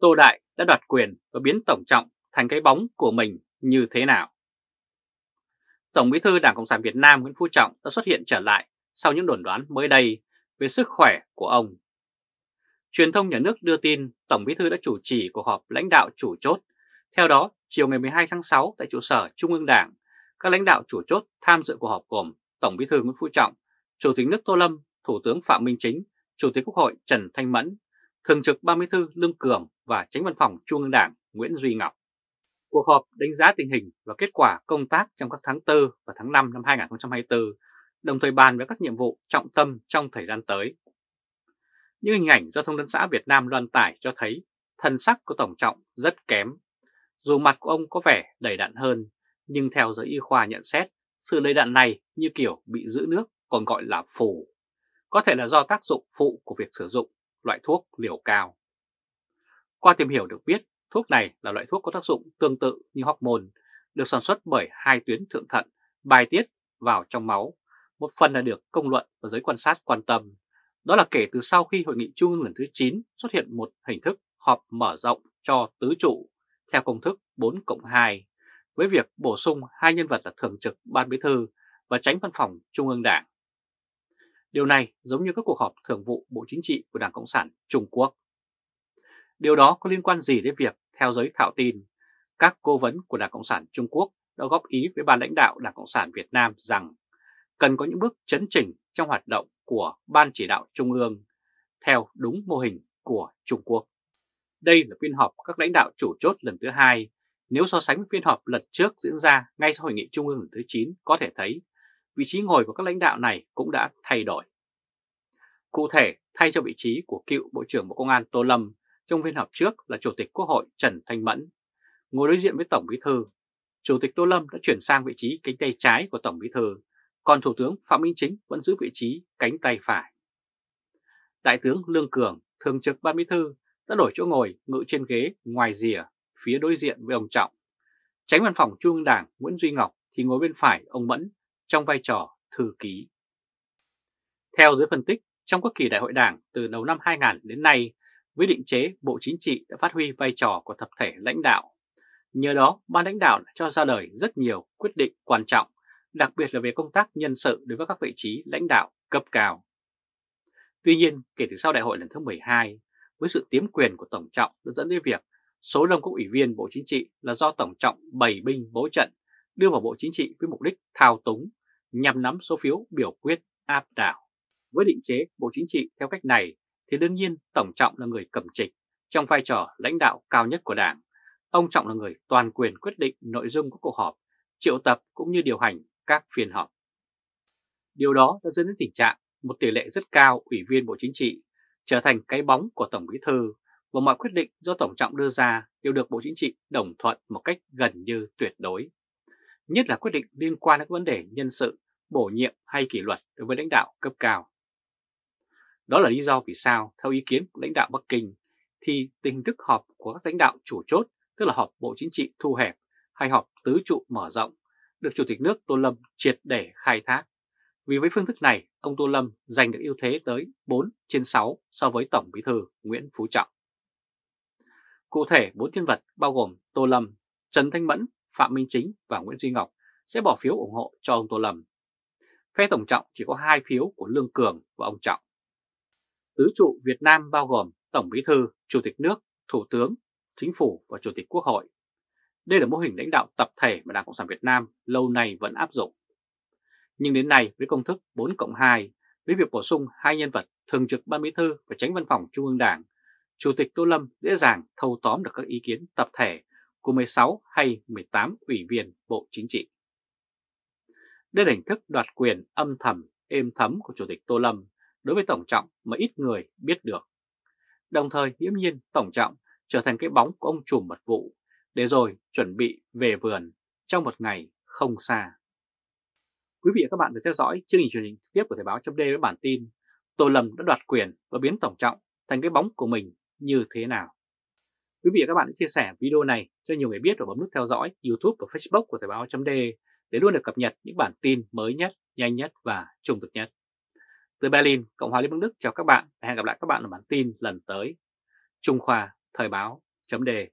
Tô Đại đã đoạt quyền và biến Tổng Trọng thành cái bóng của mình như thế nào? Tổng bí thư Đảng Cộng sản Việt Nam Nguyễn Phú Trọng đã xuất hiện trở lại sau những đồn đoán mới đây về sức khỏe của ông. Truyền thông nhà nước đưa tin Tổng bí thư đã chủ trì cuộc họp lãnh đạo chủ chốt. Theo đó, chiều ngày 12 tháng 6 tại trụ sở Trung ương Đảng, các lãnh đạo chủ chốt tham dự cuộc họp gồm Tổng bí thư Nguyễn Phú Trọng, Chủ tịch nước Tô Lâm, Thủ tướng Phạm Minh Chính, Chủ tịch Quốc hội Trần Thanh Mẫn, Thường trực Ban Bí thư Lương Cường và Tránh Văn phòng Trung ương Đảng Nguyễn Duy Ngọc. Cuộc họp đánh giá tình hình và kết quả công tác trong các tháng 4 và tháng 5 năm 2024, đồng thời bàn về các nhiệm vụ trọng tâm trong thời gian tới. Những hình ảnh do Thông tấn xã Việt Nam loan tải cho thấy thân sắc của Tổng Trọng rất kém. Dù mặt của ông có vẻ đầy đặn hơn, nhưng theo giới y khoa nhận xét, sự đầy đặn này như kiểu bị giữ nước còn gọi là phù. Có thể là do tác dụng phụ của việc sử dụng loại thuốc liều cao. Qua tìm hiểu được biết, thuốc này là loại thuốc có tác dụng tương tự như hormone, được sản xuất bởi hai tuyến thượng thận bài tiết vào trong máu. Một phần là được công luận và giới quan sát quan tâm. Đó là kể từ sau khi Hội nghị Trung ương lần thứ 9 xuất hiện một hình thức họp mở rộng cho tứ trụ theo công thức 4 cộng 2 với việc bổ sung hai nhân vật là thường trực Ban Bí thư và tránh văn phòng Trung ương Đảng. Điều này giống như các cuộc họp thường vụ Bộ Chính trị của Đảng Cộng sản Trung Quốc. Điều đó có liên quan gì đến việc, theo giới thạo tin, các cố vấn của Đảng Cộng sản Trung Quốc đã góp ý với ban lãnh đạo Đảng Cộng sản Việt Nam rằng cần có những bước chấn chỉnh trong hoạt động của Ban chỉ đạo Trung ương theo đúng mô hình của Trung Quốc. Đây là phiên họp các lãnh đạo chủ chốt lần thứ hai. Nếu so sánh với phiên họp lần trước diễn ra ngay sau hội nghị Trung ương lần thứ 9, có thể thấy vị trí ngồi của các lãnh đạo này cũng đã thay đổi. Cụ thể, thay cho vị trí của cựu Bộ trưởng Bộ Công an Tô Lâm trong phiên họp trước là Chủ tịch Quốc hội Trần Thanh Mẫn, ngồi đối diện với Tổng Bí Thư. Chủ tịch Tô Lâm đã chuyển sang vị trí cánh tay trái của Tổng Bí Thư, còn Thủ tướng Phạm Minh Chính vẫn giữ vị trí cánh tay phải. Đại tướng Lương Cường, Thường trực Ban Bí Thư đã đổi chỗ ngồi ngự trên ghế ngoài rìa phía đối diện với ông Trọng. Tránh văn phòng Trung ương Đảng Nguyễn Duy Ngọc thì ngồi bên phải ông Mẫn trong vai trò thư ký. Theo giới phân tích, trong các kỳ đại hội đảng từ đầu năm 2000 đến nay, với định chế Bộ Chính trị đã phát huy vai trò của tập thể lãnh đạo. Nhờ đó, ban lãnh đạo đã cho ra đời rất nhiều quyết định quan trọng, đặc biệt là về công tác nhân sự đối với các vị trí lãnh đạo cấp cao. Tuy nhiên, kể từ sau đại hội lần thứ 12, với sự tiếm quyền của Tổng Trọng đã dẫn đến việc số đông các ủy viên Bộ Chính trị là do Tổng Trọng bày binh bố trận đưa vào Bộ Chính trị với mục đích thao túng nhằm nắm số phiếu biểu quyết áp đảo. Với định chế Bộ Chính trị theo cách này thì đương nhiên Tổng Trọng là người cầm trịch trong vai trò lãnh đạo cao nhất của Đảng. Ông Trọng là người toàn quyền quyết định nội dung của cuộc họp, triệu tập cũng như điều hành các phiên họp. Điều đó đã dẫn đến tình trạng một tỷ lệ rất cao ủy viên Bộ Chính trị trở thành cái bóng của Tổng Bí Thư và mọi quyết định do Tổng Trọng đưa ra đều được Bộ Chính trị đồng thuận một cách gần như tuyệt đối nhất là quyết định liên quan đến vấn đề nhân sự, bổ nhiệm hay kỷ luật đối với lãnh đạo cấp cao. Đó là lý do vì sao, theo ý kiến của lãnh đạo Bắc Kinh, thì tình thức họp của các lãnh đạo chủ chốt, tức là họp Bộ Chính trị thu hẹp hay họp tứ trụ mở rộng, được Chủ tịch nước Tô Lâm triệt để khai thác. Vì với phương thức này, ông Tô Lâm giành được ưu thế tới 4 trên 6 so với Tổng Bí thư Nguyễn Phú Trọng. Cụ thể, bốn nhân vật bao gồm Tô Lâm, Trần Thanh Mẫn, Phạm Minh Chính và Nguyễn Duy Ngọc sẽ bỏ phiếu ủng hộ cho ông Tô Lâm. Phe Tổng Trọng chỉ có hai phiếu của Lương Cường và ông Trọng. Tứ trụ Việt Nam bao gồm Tổng Bí Thư, Chủ tịch nước, Thủ tướng, Chính phủ và Chủ tịch Quốc hội. Đây là mô hình lãnh đạo tập thể mà Đảng Cộng sản Việt Nam lâu nay vẫn áp dụng. Nhưng đến nay với công thức 4 cộng 2, với việc bổ sung hai nhân vật thường trực ban bí thư và tránh văn phòng Trung ương Đảng, Chủ tịch Tô Lâm dễ dàng thâu tóm được các ý kiến tập thể của 16 hay 18 ủy viên Bộ Chính trị. Đây là hình thức đoạt quyền âm thầm, êm thấm của Chủ tịch Tô Lâm đối với Tổng Trọng mà ít người biết được. Đồng thời hiếm nhiên Tổng Trọng trở thành cái bóng của ông trùm mật vụ để rồi chuẩn bị về vườn trong một ngày không xa. Quý vị và các bạn được theo dõi chương trình truyền hình tiếp của Thời báo chấm với bản tin Tô Lâm đã đoạt quyền và biến Tổng Trọng thành cái bóng của mình như thế nào. Quý vị và các bạn hãy chia sẻ video này cho nhiều người biết và bấm nút theo dõi YouTube và Facebook của Thời báo chấm để luôn được cập nhật những bản tin mới nhất, nhanh nhất và trung thực nhất. Từ Berlin, Cộng hòa Liên bang Đức chào các bạn và hẹn gặp lại các bạn ở bản tin lần tới. Trung Khoa Thời báo chấm đề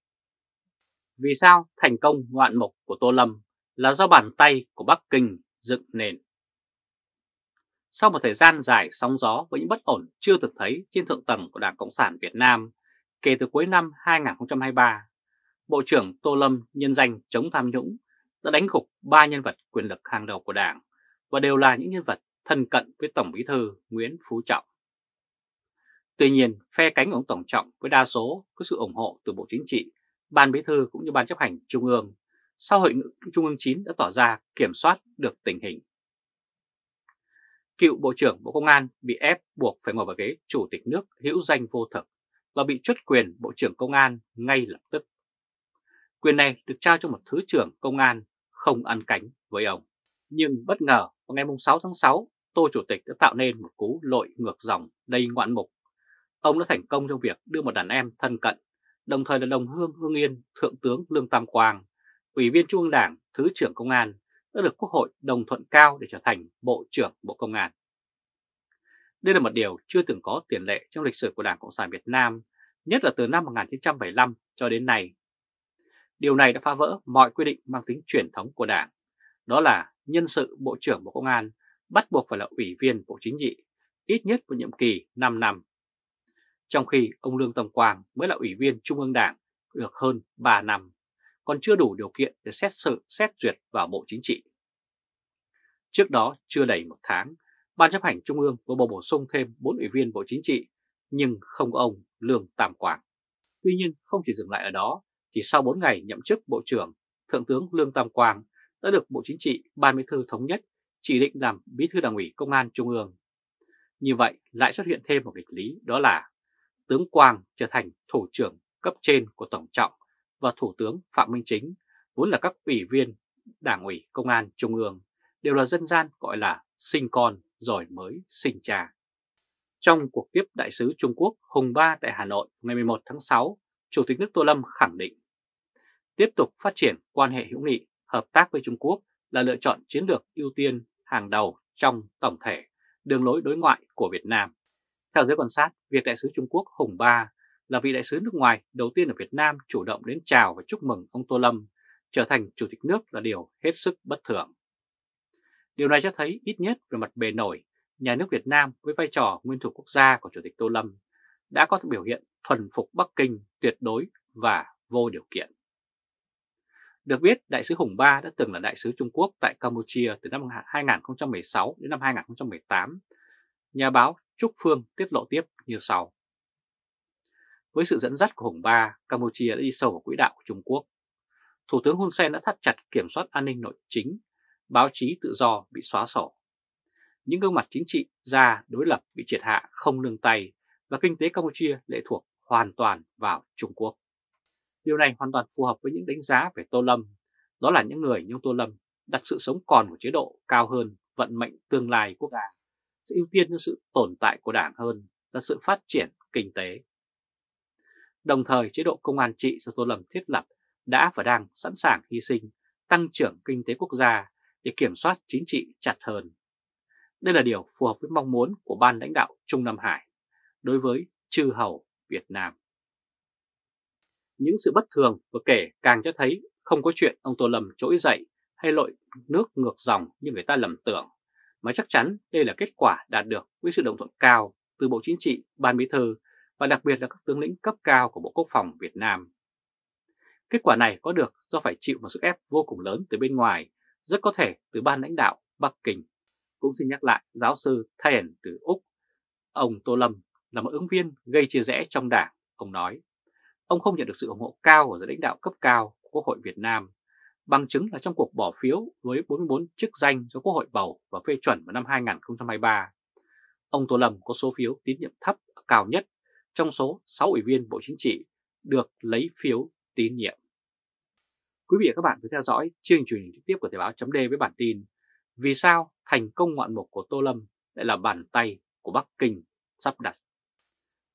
Vì sao thành công ngoạn mục của Tô Lâm là do bàn tay của Bắc Kinh dựng nền? Sau một thời gian dài sóng gió với những bất ổn chưa từng thấy trên thượng tầng của Đảng Cộng sản Việt Nam kể từ cuối năm 2023, Bộ trưởng Tô Lâm nhân danh chống tham nhũng đã đánh gục ba nhân vật quyền lực hàng đầu của Đảng và đều là những nhân vật thân cận với Tổng Bí thư Nguyễn Phú Trọng. Tuy nhiên, phe cánh ông Tổng Trọng với đa số có sự ủng hộ từ Bộ Chính trị, Ban Bí thư cũng như Ban chấp hành Trung ương, sau hội nghị Trung ương 9 đã tỏ ra kiểm soát được tình hình. Cựu Bộ trưởng Bộ Công an bị ép buộc phải ngồi vào ghế Chủ tịch nước hữu danh vô thực và bị truất quyền Bộ trưởng Công an ngay lập tức. Quyền này được trao cho một Thứ trưởng Công an không ăn cánh với ông. Nhưng bất ngờ vào ngày 6 tháng 6, Tô Chủ tịch đã tạo nên một cú lội ngược dòng đầy ngoạn mục. Ông đã thành công trong việc đưa một đàn em thân cận, đồng thời là đồng hương Hương Yên, Thượng tướng Lương Tam Quang, Ủy viên Trung ương Đảng, Thứ trưởng Công an đã được Quốc hội đồng thuận cao để trở thành Bộ trưởng Bộ Công an. Đây là một điều chưa từng có tiền lệ trong lịch sử của Đảng Cộng sản Việt Nam, nhất là từ năm 1975 cho đến nay. Điều này đã phá vỡ mọi quy định mang tính truyền thống của Đảng, đó là nhân sự Bộ trưởng Bộ Công an bắt buộc phải là Ủy viên Bộ Chính trị, ít nhất một nhiệm kỳ 5 năm. Trong khi ông Lương Tâm Quang mới là Ủy viên Trung ương Đảng được hơn 3 năm, còn chưa đủ điều kiện để xét xử xét duyệt vào Bộ Chính trị. Trước đó chưa đầy một tháng, Ban chấp hành Trung ương vừa bầu bổ sung thêm 4 ủy viên Bộ Chính trị, nhưng không có ông Lương Tam Quang. Tuy nhiên không chỉ dừng lại ở đó, chỉ sau 4 ngày nhậm chức Bộ trưởng, Thượng tướng Lương Tam Quang đã được Bộ Chính trị, Ban Bí thư Thống nhất chỉ định làm Bí thư Đảng ủy Công an Trung ương. Như vậy lại xuất hiện thêm một nghịch lý đó là tướng Quang trở thành thủ trưởng cấp trên của Tổng trọng và Thủ tướng Phạm Minh Chính vốn là các ủy viên Đảng ủy Công an Trung ương đều là dân gian gọi là sinh con rồi mới sinh cha. Trong cuộc tiếp đại sứ Trung Quốc Hùng Ba tại Hà Nội ngày 11 tháng 6, Chủ tịch nước Tô Lâm khẳng định tiếp tục phát triển quan hệ hữu nghị, hợp tác với Trung Quốc là lựa chọn chiến lược ưu tiên hàng đầu trong tổng thể đường lối đối ngoại của Việt Nam. Theo giới quan sát, việc đại sứ Trung Quốc Hùng Ba là vị đại sứ nước ngoài đầu tiên ở Việt Nam chủ động đến chào và chúc mừng ông Tô Lâm trở thành chủ tịch nước là điều hết sức bất thường. Điều này cho thấy ít nhất về mặt bề nổi, nhà nước Việt Nam với vai trò nguyên thủ quốc gia của chủ tịch Tô Lâm đã có biểu hiện thuần phục Bắc Kinh tuyệt đối và vô điều kiện. Được biết, Đại sứ Hùng Ba đã từng là Đại sứ Trung Quốc tại Campuchia từ năm 2016 đến năm 2018. Nhà báo Trúc Phương tiết lộ tiếp như sau. Với sự dẫn dắt của Hùng Ba, Campuchia đã đi sâu vào quỹ đạo của Trung Quốc. Thủ tướng Hun Sen đã thắt chặt kiểm soát an ninh nội chính, báo chí tự do bị xóa sổ. Những gương mặt chính trị ra đối lập bị triệt hạ không nương tay và kinh tế Campuchia lệ thuộc hoàn toàn vào Trung Quốc. Điều này hoàn toàn phù hợp với những đánh giá về Tô Lâm, đó là những người như Tô Lâm đặt sự sống còn của chế độ cao hơn vận mệnh tương lai quốc gia, sẽ ưu tiên cho sự tồn tại của đảng hơn là sự phát triển kinh tế. Đồng thời chế độ công an trị do Tô Lâm thiết lập đã và đang sẵn sàng hy sinh tăng trưởng kinh tế quốc gia để kiểm soát chính trị chặt hơn. Đây là điều phù hợp với mong muốn của ban lãnh đạo Trung Nam Hải đối với chư hầu Việt Nam. Những sự bất thường vừa kể càng cho thấy không có chuyện ông Tô Lâm trỗi dậy hay lội nước ngược dòng như người ta lầm tưởng, mà chắc chắn đây là kết quả đạt được với sự đồng thuận cao từ Bộ Chính trị, Ban Bí thư và đặc biệt là các tướng lĩnh cấp cao của Bộ Quốc phòng Việt Nam. Kết quả này có được do phải chịu một sức ép vô cùng lớn từ bên ngoài, rất có thể từ ban lãnh đạo Bắc Kinh. Cũng xin nhắc lại giáo sư Thiền từ Úc, ông Tô Lâm là một ứng viên gây chia rẽ trong đảng, ông nói. Ông không nhận được sự ủng hộ cao của giới lãnh đạo cấp cao của Quốc hội Việt Nam, bằng chứng là trong cuộc bỏ phiếu với 44 chức danh do Quốc hội bầu và phê chuẩn vào năm 2023. Ông Tô Lâm có số phiếu tín nhiệm thấp cao nhất trong số 6 ủy viên Bộ Chính trị được lấy phiếu tín nhiệm. Quý vị và các bạn vừa theo dõi chương trình trực tiếp của Thời báo chấm với bản tin Vì sao thành công ngoạn mục của Tô Lâm lại là bàn tay của Bắc Kinh sắp đặt.